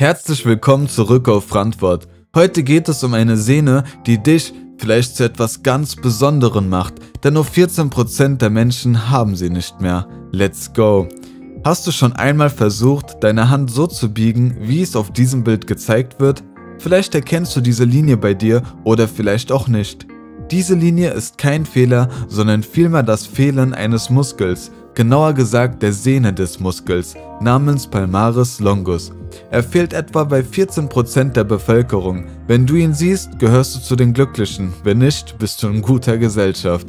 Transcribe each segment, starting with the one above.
Herzlich willkommen zurück auf Frantwort. Heute geht es um eine Sehne, die dich vielleicht zu etwas ganz Besonderem macht, denn nur 14% der Menschen haben sie nicht mehr. Let's go! Hast du schon einmal versucht, deine Hand so zu biegen, wie es auf diesem Bild gezeigt wird? Vielleicht erkennst du diese Linie bei dir oder vielleicht auch nicht. Diese Linie ist kein Fehler, sondern vielmehr das Fehlen eines Muskels, genauer gesagt der Sehne des Muskels, namens Palmaris longus. Er fehlt etwa bei 14% der Bevölkerung. Wenn du ihn siehst, gehörst du zu den Glücklichen, wenn nicht, bist du in guter Gesellschaft.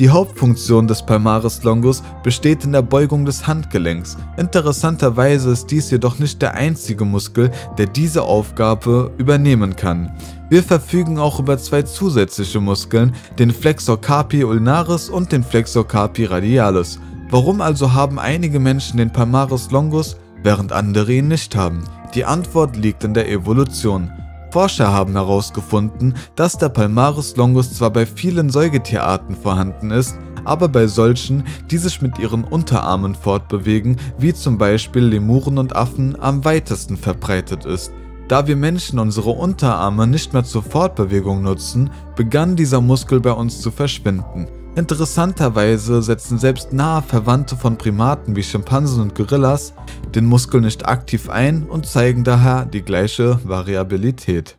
Die Hauptfunktion des Palmaris longus besteht in der Beugung des Handgelenks. Interessanterweise ist dies jedoch nicht der einzige Muskel, der diese Aufgabe übernehmen kann. Wir verfügen auch über zwei zusätzliche Muskeln, den Flexor carpi ulnaris und den Flexor carpi radialis. Warum also haben einige Menschen den Palmaris longus, während andere ihn nicht haben? Die Antwort liegt in der Evolution. Forscher haben herausgefunden, dass der Palmaris longus zwar bei vielen Säugetierarten vorhanden ist, aber bei solchen, die sich mit ihren Unterarmen fortbewegen, wie zum Beispiel Lemuren und Affen, am weitesten verbreitet ist. Da wir Menschen unsere Unterarme nicht mehr zur Fortbewegung nutzen, begann dieser Muskel bei uns zu verschwinden. Interessanterweise setzen selbst nahe Verwandte von Primaten wie Schimpansen und Gorillas den Muskel nicht aktiv ein und zeigen daher die gleiche Variabilität.